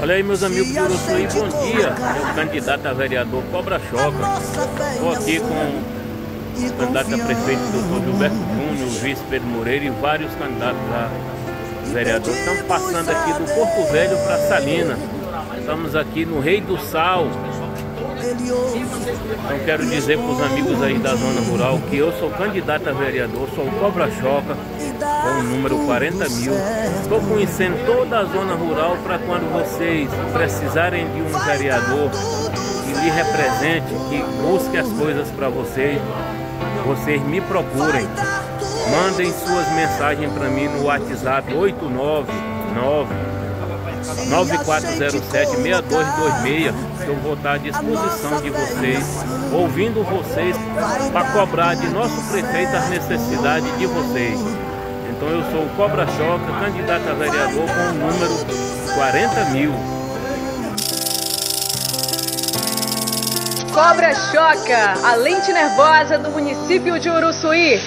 Olha aí, meus amigos do Uruçuí, bom dia. O candidato a vereador Cobra Choca. Estou aqui com o candidato a prefeito, doutor Gilberto Júnior, o vice Pedro Moreira e vários candidatos a vereador. Estamos passando aqui do Porto Velho para Salina. Estamos aqui no Rei do Sal. Então quero dizer para os amigos aí da zona rural que eu sou candidato a vereador, sou o Cobra Choca com o número 40 mil. Estou conhecendo toda a zona rural para quando vocês precisarem de um vereador que lhe represente, que busque as coisas para vocês, vocês me procurem. Mandem suas mensagens para mim no WhatsApp 899 9407-6226. Eu vou estar à disposição de vocês, ouvindo vocês, para cobrar de nosso prefeito as necessidades de vocês. Então eu sou o Cobra Choca, candidato a vereador com o número 40 mil. Cobra Choca, a lente nervosa do município de Uruçuí.